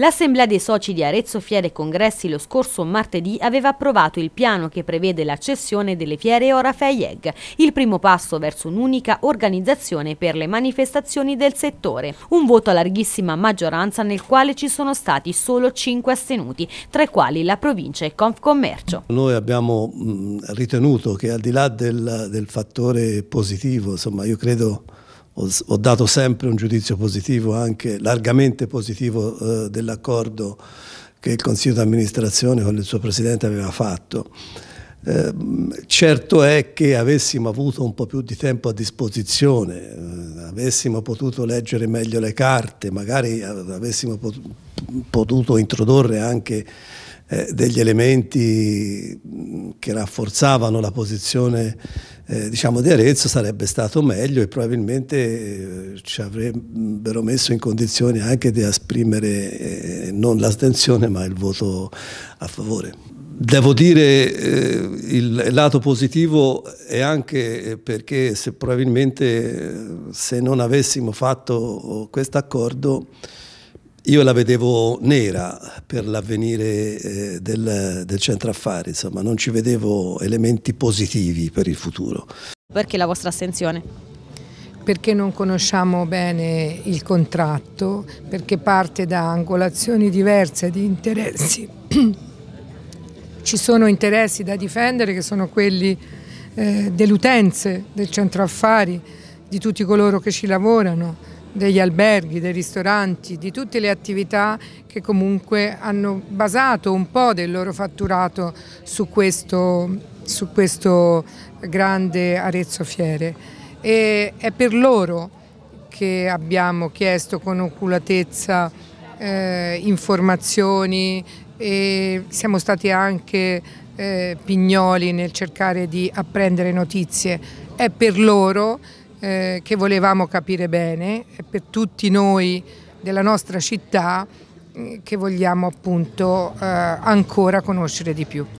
L'Assemblea dei soci di Arezzo Fiere Congressi lo scorso martedì aveva approvato il piano che prevede la cessione delle fiere Ora FEIEG, il primo passo verso un'unica organizzazione per le manifestazioni del settore. Un voto a larghissima maggioranza nel quale ci sono stati solo cinque astenuti, tra i quali la provincia e Confcommercio. Noi abbiamo ritenuto che al di là del, del fattore positivo, insomma io credo ho, ho, dato sempre un giudizio positivo, anche largamente positivo eh, dell'accordo che il Consiglio di amministrazione con il suo Presidente aveva fatto. Eh, certo è che avessimo avuto un po' più di tempo a disposizione, eh, avessimo potuto leggere meglio le carte, magari avessimo potuto introdurre anche eh, degli elementi che rafforzavano la posizione eh, diciamo di Arezzo sarebbe stato meglio e probabilmente eh, ci avrebbero messo in condizioni anche di esprimere eh, non l'astensione ma il voto a favore. Devo dire eh, il lato positivo è anche perché se probabilmente se non avessimo fatto questo accordo io la vedevo nera per l'avvenire eh, del, del centro affari, insomma non ci vedevo elementi positivi per il futuro. Perché la vostra astensione? Perché non conosciamo bene il contratto, perché parte da angolazioni diverse di interessi. Ci sono interessi da difendere che sono quelli eh, delle utenze del centro affari, di tutti coloro che ci lavorano, degli alberghi, dei ristoranti, di tutte le attività che comunque hanno basato un po' del loro fatturato su questo, su questo grande Arezzo Fiere. E è per loro che abbiamo chiesto con oculatezza eh, informazioni e siamo stati anche eh, pignoli nel cercare di apprendere notizie. È per loro eh, che volevamo capire bene e per tutti noi della nostra città eh, che vogliamo appunto eh, ancora conoscere di più.